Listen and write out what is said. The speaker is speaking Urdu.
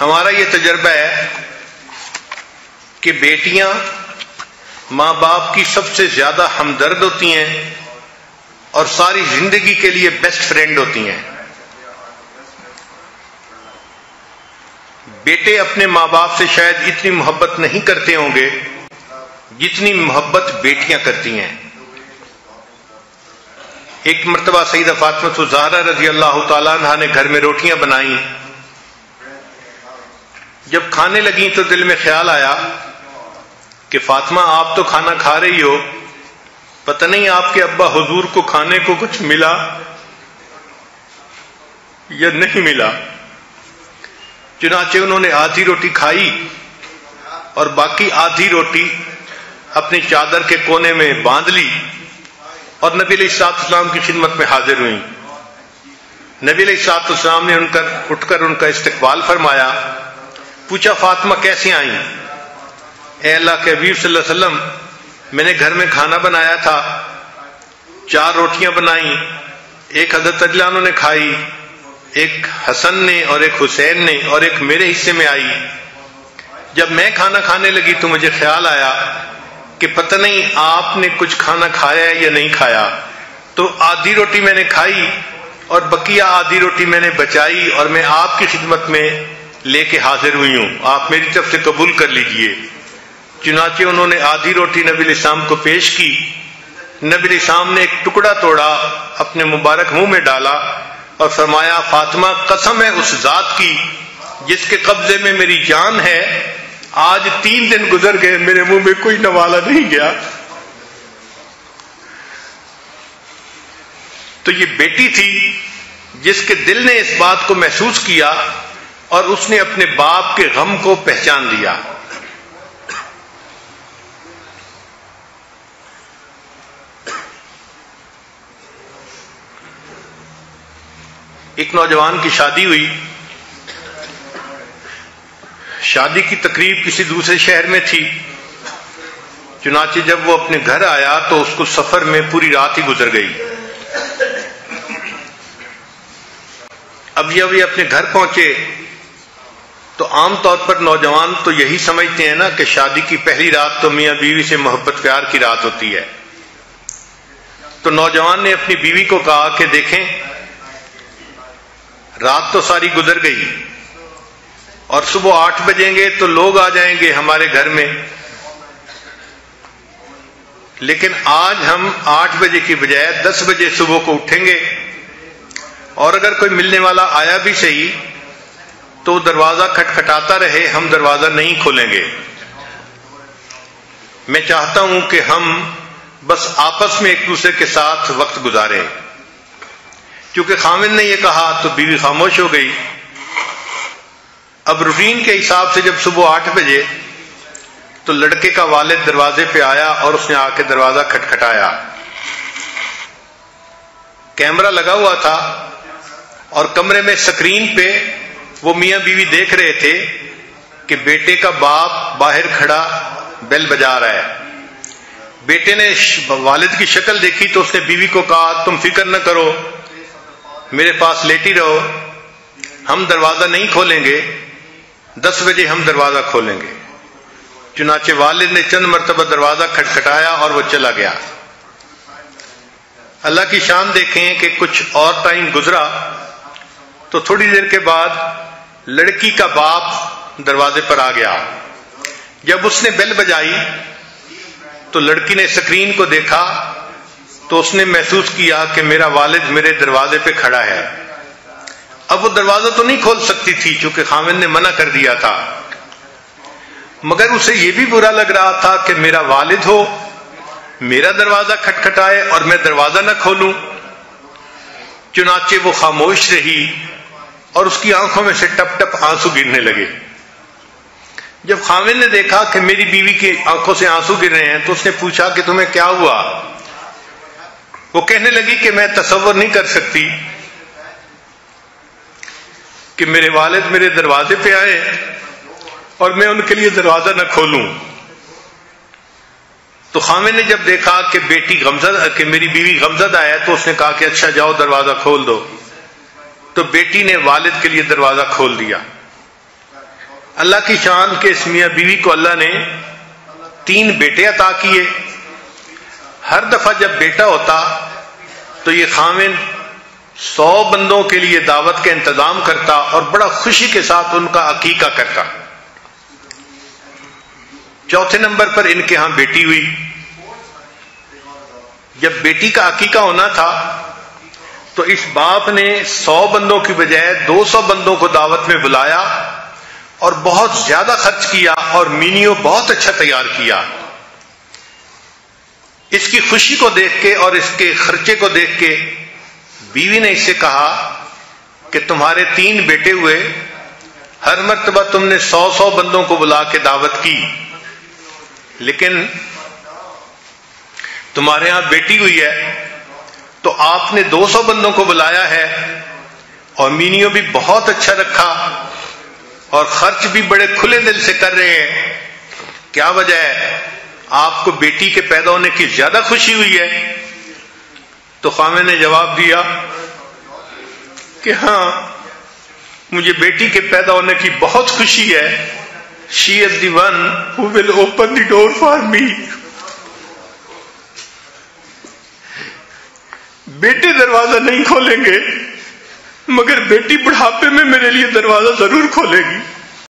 ہمارا یہ تجربہ ہے کہ بیٹیاں ماں باپ کی سب سے زیادہ ہمدرد ہوتی ہیں اور ساری زندگی کے لیے بیسٹ فرینڈ ہوتی ہیں۔ بیٹے اپنے ماں باپ سے شاید اتنی محبت نہیں کرتے ہوں گے جتنی محبت بیٹیاں کرتی ہیں۔ ایک مرتبہ سیدہ فاطمہ زہرا رضی اللہ تعالیٰ عنہ نے گھر میں روٹیاں بنائی جب کھانے لگی تو دل میں خیال آیا کہ فاطمہ آپ تو کھانا کھا رہی ہو۔ پتہ نہیں آپ کے ابا حضور کو کھانے کو کچھ ملا یا نہیں ملا۔ چنانچہ انہوں نے آدھی روٹی کھائی اور باقی آدھی روٹی اپنی چادر کے کونے میں باندھ لی اور نبی علیہ السلاط اسلام کی خدمت میں حاضر ہوئی نبی علیہ السلاط اسلام نے ان کا اٹھ کر ان کا استقبال فرمایا۔ پوچھا فاطمہ کیسے آئیں؟ اے اللہ کے حبیب صلی اللہ علیہ وسلم، میں نے گھر میں کھانا بنایا تھا، چار روٹیاں بنائی، ایک حضرت اجلانوں نے کھائی، ایک حسن نے اور ایک حسین نے اور ایک میرے حصے میں آئی۔ جب میں کھانا کھانے لگی تو مجھے خیال آیا کہ پتہ نہیں آپ نے کچھ کھانا کھایا یا نہیں کھایا۔ تو آدھی روٹی میں نے کھائی اور بقیہ آدھی روٹی میں نے بچائی اور میں آپ کی خدمت میں لے کے حاضر ہوئی ہوں۔ آپ میری طرف سے قبول کر لیجیے۔ چنانچہ انہوں نے آدھی روٹی نبی علیہ السلام کو پیش کی۔ نبی علیہ السلام نے ایک ٹکڑا توڑا، اپنے مبارک منہ میں ڈالا اور فرمایا، فاطمہ، قسم ہے اس ذات کی جس کے قبضے میں میری جان ہے۔ آج تین دن گزر گئے، میرے منہ میں کوئی نوالا نہیں گیا۔ تو یہ بیٹی تھی جس کے دل نے اس بات کو محسوس کیا اور اس نے اپنے باپ کے غم کو پہچان لیا۔ ایک نوجوان کی شادی ہوئی۔ شادی کی تقریب کسی دوسرے شہر میں تھی۔ چنانچہ جب وہ اپنے گھر آیا تو اس کو سفر میں پوری رات ہی گزر گئی۔ اب یہ ابھی اپنے گھر پہنچے۔ تو عام طور پر نوجوان تو یہی سمجھتے ہیں نا کہ شادی کی پہلی رات تو میاں بیوی سے محبت پیار کی رات ہوتی ہے۔ تو نوجوان نے اپنی بیوی کو کہا کہ دیکھیں، رات تو ساری گزر گئی اور صبح آٹھ بجیں گے تو لوگ آ جائیں گے ہمارے گھر میں۔ لیکن آج ہم آٹھ بجے کی بجائے دس بجے صبح کو اٹھیں گے اور اگر کوئی ملنے والا آیا بھی صحیح تو دروازہ کھٹکھٹاتا رہے، ہم دروازہ نہیں کھولیں گے۔ میں چاہتا ہوں کہ ہم بس آپس میں ایک دوسرے کے ساتھ وقت گزاریں۔ کیونکہ خامن نے یہ کہا تو بیوی خاموش ہو گئی۔ اب روٹین کے حساب سے جب صبح آٹھ بجے تو لڑکے کا والد دروازے پہ آیا اور اس نے آ کے دروازہ کھٹکھٹایا۔ کیمرہ لگا ہوا تھا اور کمرے میں سکرین پہ وہ میاں بیوی دیکھ رہے تھے کہ بیٹے کا باپ باہر کھڑا بیل بجا رہا ہے۔ بیٹے نے والد کی شکل دیکھی تو اس نے بیوی کو کہا، تم فکر نہ کرو، میرے پاس لیٹی رہو، ہم دروازہ نہیں کھولیں گے، دس بجے ہم دروازہ کھولیں گے۔ چنانچہ والد نے چند مرتبہ دروازہ کھٹکھٹایا اور وہ چلا گیا۔ اللہ کی شان دیکھیں کہ کچھ اور ٹائم گزرا تو تھوڑی دیر کے بعد لڑکی کا باپ دروازے پر آ گیا۔ جب اس نے بیل بجائی تو لڑکی نے سکرین کو دیکھا تو اس نے محسوس کیا کہ میرا والد میرے دروازے پہ کھڑا ہے۔ اب وہ دروازہ تو نہیں کھول سکتی تھی چونکہ خامن نے منع کر دیا تھا۔ مگر اسے یہ بھی برا لگ رہا تھا کہ میرا والد ہو، میرا دروازہ کھٹکھٹائے اور میں دروازہ نہ کھولوں۔ چنانچہ وہ خاموش رہی۔ اور اس کی آنکھوں میں سے ٹپ ٹپ آنسو گرنے لگے۔ جب خامن نے دیکھا کہ میری بیوی کی آنکھوں سے آنسو گر رہے ہیں تو اس نے پوچھا کہ تمہیں کیا ہوا؟ وہ کہنے لگی کہ میں تصور نہیں کر سکتی کہ میرے والد میرے دروازے پہ آئے اور میں ان کے لیے دروازہ نہ کھولوں۔ تو خامے نے جب دیکھا کہ بیٹی غمزد، کہ میری بیوی غمزد آیا تو اس نے کہا کہ اچھا جاؤ دروازہ کھول دو۔ تو بیٹی نے والد کے لیے دروازہ کھول دیا۔ اللہ کی شان کے اس میاں بیوی کو اللہ نے تین بیٹے عطا کیے۔ ہر دفعہ جب بیٹا ہوتا تو یہ خامن سو بندوں کے لیے دعوت کا انتظام کرتا اور بڑا خوشی کے ساتھ ان کا عقیقہ کرتا۔ چوتھے نمبر پر ان کے ہاں بیٹی ہوئی۔ جب بیٹی کا عقیقہ ہونا تھا تو اس باپ نے سو بندوں کی بجائے دو سو بندوں کو دعوت میں بلایا اور بہت زیادہ خرچ کیا اور مینیو بہت اچھا تیار کیا۔ اس کی خوشی کو دیکھ کے اور اس کے خرچے کو دیکھ کے بیوی نے اس سے کہا کہ تمہارے تین بیٹے ہوئے، ہر مرتبہ تم نے سو سو بندوں کو بلا کے دعوت کی، لیکن تمہارے ہاں بیٹی ہوئی ہے۔ تو آپ نے دو سو بندوں کو بلایا ہے اور مینیو بھی بہت اچھا رکھا اور خرچ بھی بڑے کھلے دل سے کر رہے ہیں۔ کیا وجہ ہے؟ آپ کو بیٹی کے پیدا ہونے کی زیادہ خوشی ہوئی ہے۔ تو خامے نے جواب دیا کہ ہاں مجھے بیٹی کے پیدا ہونے کی بہت خوشی ہے۔ She is the one who will open the door for me بیٹے دروازہ نہیں کھولیں گے، مگر بیٹی بڑھاپے میں میرے لیے دروازہ ضرور کھولے گی۔